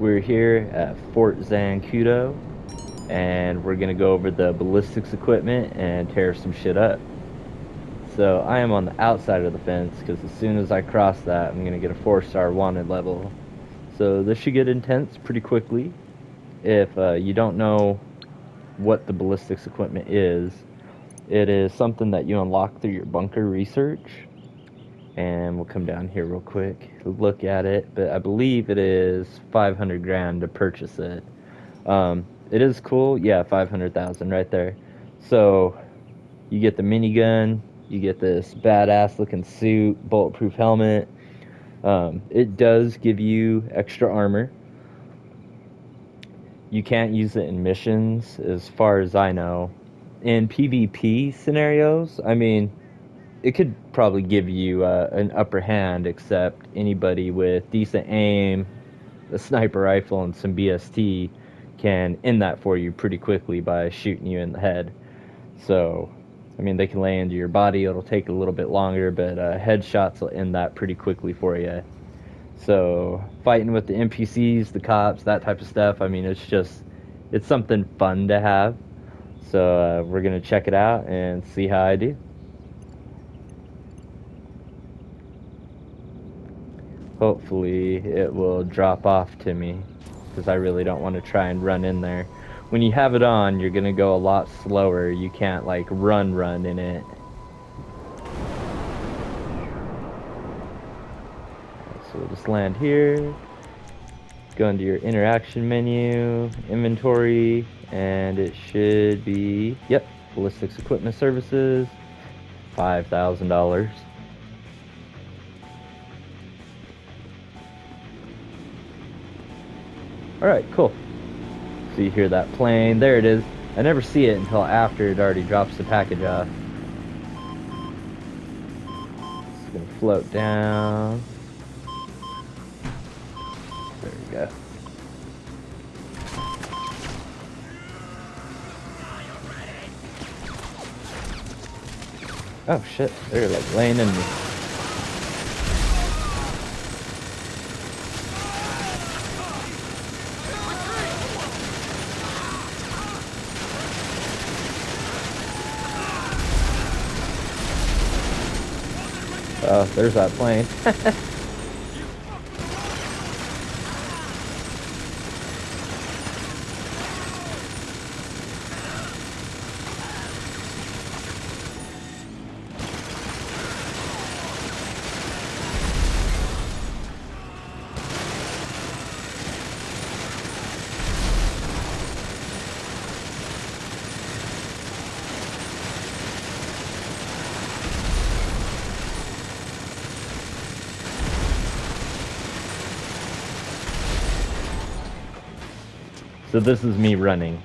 We're here at Fort Zancudo, and we're gonna go over the ballistics equipment and tear some shit up. So I am on the outside of the fence because as soon as I cross that, I'm gonna get a four-star wanted level. So this should get intense pretty quickly. If uh, you don't know what the ballistics equipment is, it is something that you unlock through your bunker research. And we'll come down here real quick, look at it. But I believe it is 500 grand to purchase it. Um, it is cool, yeah, 500,000 right there. So you get the minigun, you get this badass looking suit, bulletproof helmet. Um, it does give you extra armor. You can't use it in missions, as far as I know. In PvP scenarios, I mean, it could probably give you uh, an upper hand, except anybody with decent aim, a sniper rifle, and some BST can end that for you pretty quickly by shooting you in the head. So, I mean, they can lay into your body. It'll take a little bit longer, but uh, headshots will end that pretty quickly for you. So, fighting with the NPCs, the cops, that type of stuff. I mean, it's just, it's something fun to have. So, uh, we're gonna check it out and see how I do. Hopefully, it will drop off to me because I really don't want to try and run in there. When you have it on, you're gonna go a lot slower. You can't like run run in it. So we'll just land here. Go into your interaction menu, inventory, and it should be, yep, ballistics equipment services, $5,000. Alright, cool. So you hear that plane. There it is. I never see it until after it already drops the package off. It's gonna float down. There we go. Oh shit, they're like laying in me. Oh, there's that plane. So this is me running.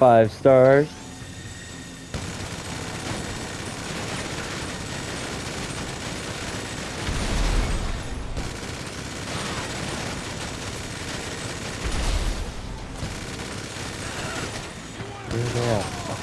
five stars. Good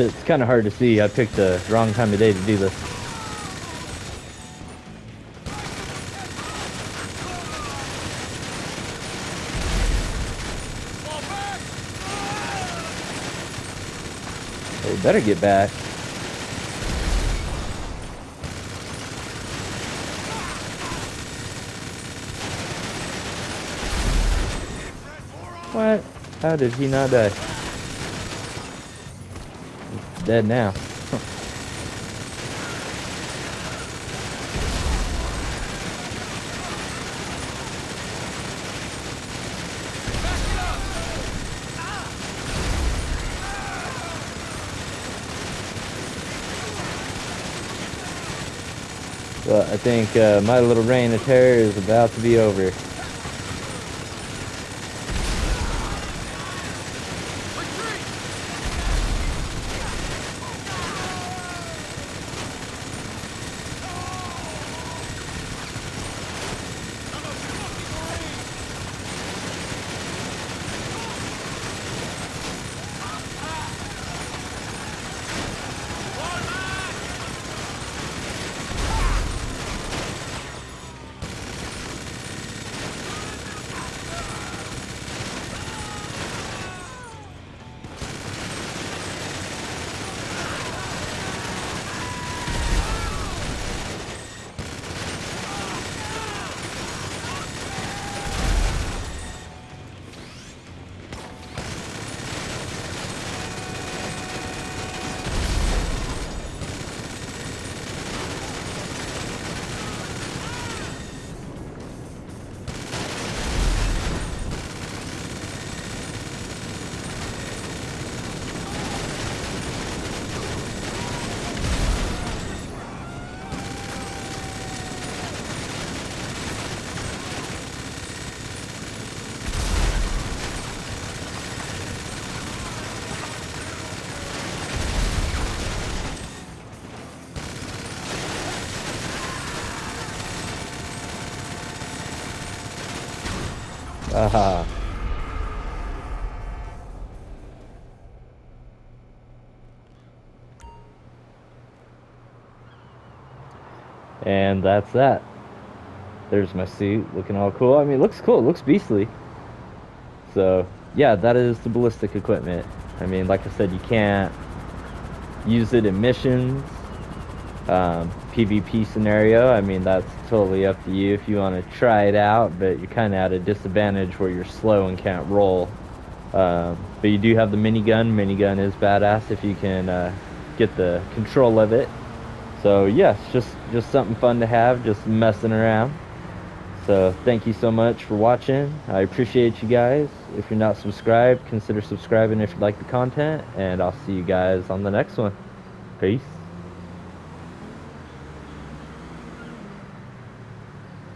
it's kind of hard to see. I picked the wrong time of day to do this. They better get back. What? How did he not die? Dead now. Well, I think uh, my little reign of terror is about to be over. And that's that. There's my suit, looking all cool. I mean, it looks cool. It looks beastly. So, yeah, that is the ballistic equipment. I mean, like I said, you can't use it in missions, um, PvP scenario. I mean, that's totally up to you if you want to try it out, but you're kind of at a disadvantage where you're slow and can't roll. Um, but you do have the minigun. Minigun is badass if you can uh, get the control of it. So yes, just just something fun to have, just messing around. So thank you so much for watching. I appreciate you guys. If you're not subscribed, consider subscribing if you like the content, and I'll see you guys on the next one. Peace.